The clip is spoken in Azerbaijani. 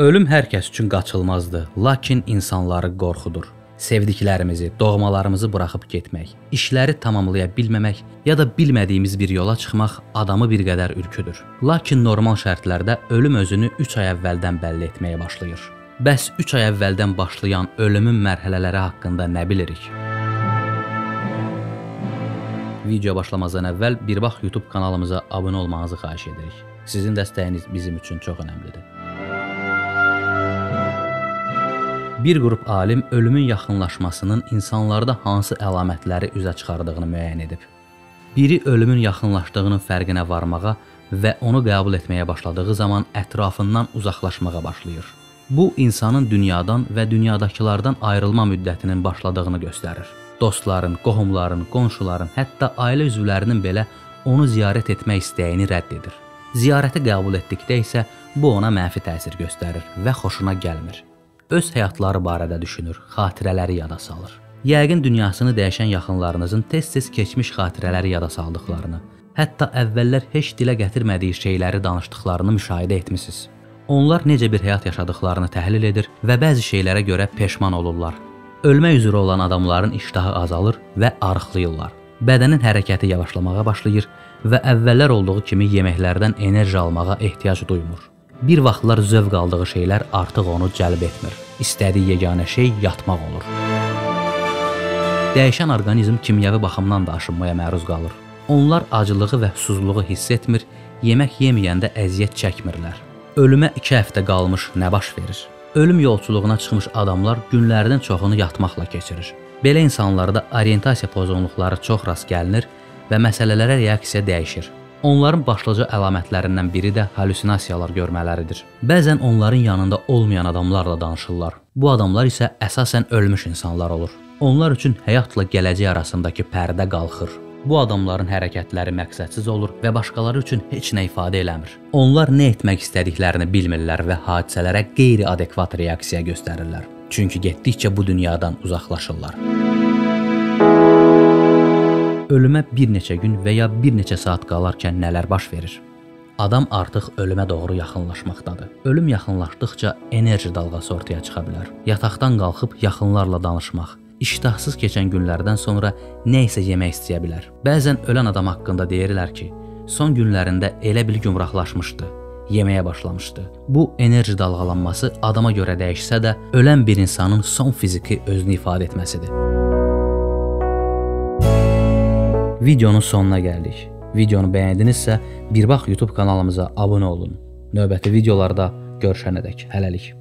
Ölüm hər kəs üçün qaçılmazdır, lakin insanları qorxudur. Sevdiklərimizi, doğmalarımızı buraxıb getmək, işləri tamamlaya bilməmək ya da bilmədiyimiz bir yola çıxmaq adamı bir qədər ürküdür. Lakin normal şərtlərdə ölüm özünü 3 ay əvvəldən bəlli etməyə başlayır. Bəs 3 ay əvvəldən başlayan ölümün mərhələləri haqqında nə bilirik? Video başlamazdan əvvəl bir bax YouTube kanalımıza abunə olmanızı xahiş edirik. Sizin dəstəyiniz bizim üçün çox əhəmilidir. Bir qrup alim ölümün yaxınlaşmasının insanlarda hansı əlamətləri üzə çıxardığını müəyyən edib. Biri ölümün yaxınlaşdığının fərqinə varmağa və onu qəbul etməyə başladığı zaman ətrafından uzaqlaşmağa başlayır. Bu insanın dünyadan və dünyadakılardan ayrılma müddətinin başladığını göstərir. Dostların, qohumların, qonşuların, hətta ailə üzvlərinin belə onu ziyarət etmək istəyini rədd edir. Ziyarəti qəbul etdikdə isə bu ona mənfi təsir göstərir və xoşuna gəlmir öz həyatları barədə düşünür, xatirələri yada salır. Yəqin dünyasını dəyişən yaxınlarınızın tez-tez keçmiş xatirələri yada saldıqlarını, hətta əvvəllər heç dilə gətirmədiyi şeyləri danışdıqlarını müşahidə etmisiniz. Onlar necə bir həyat yaşadıklarını təhlil edir və bəzi şeylərə görə peşman olurlar. Ölmək üzrə olan adamların iştahı azalır və arıqlayırlar. Bədənin hərəkəti yavaşlamağa başlayır və əvvəllər olduğu kimi yeməklərdən enerji almağa ehtiyac duymur. Bir vaxtlar zövq aldığı şeylər artıq onu cəlb etmir. İstədiyi yeganə şey yatmaq olur. Dəyişən orqanizm kimyəvi baxımdan da aşınmaya məruz qalır. Onlar acılığı və susuzluğu hiss etmir, yemək yeməyəndə əziyyət çəkmirlər. Ölümə 2 həftə qalmış nə baş verir? Ölüm yolçuluğuna çıxmış adamlar günlərinin çoxunu yatmaqla keçirir. Belə insanlarda orientasiya pozğunluqları çox rast gəlinir və məsələlərə reaksiya dəyişir. Onların başlıca əlamətlərindən biri də hallüsinasiyalar görmələridir. Bəzən onların yanında olmayan adamlarla danışırlar. Bu adamlar isə əsasən ölmüş insanlar olur. Onlar üçün həyatla gələcək arasındakı pərdə qalxır. Bu adamların hərəkətləri məqsədsiz olur və başqaları üçün heç nə ifadə eləmir. Onlar nə etmək istədiklərini bilmirlər və hadisələrə qeyri-adekvat reaksiya göstərirlər. Çünki getdikcə bu dünyadan uzaqlaşırlar ölümə bir neçə gün və ya bir neçə saat qalarkən nələr baş verir? Adam artıq ölümə doğru yaxınlaşmaqdadır. Ölüm yaxınlaşdıqca enerji dalğası ortaya çıxa bilər. Yataqdan qalxıb yaxınlarla danışmaq, iştahsız keçən günlərdən sonra nə isə yemək istəyə bilər. Bəzən ölən adam haqqında deyirlər ki, son günlərində elə bil gümrahlaşmışdı, yeməyə başlamışdı. Bu enerji dalğalanması adama görə dəyişsə də, ölən bir insanın son fiziki özünü ifadə etməsidir. Videonun sonuna gəldik. Videonu bəyəndinizsə, bir bax YouTube kanalımıza abunə olun. Növbəti videolarda görüşənədək hələlik.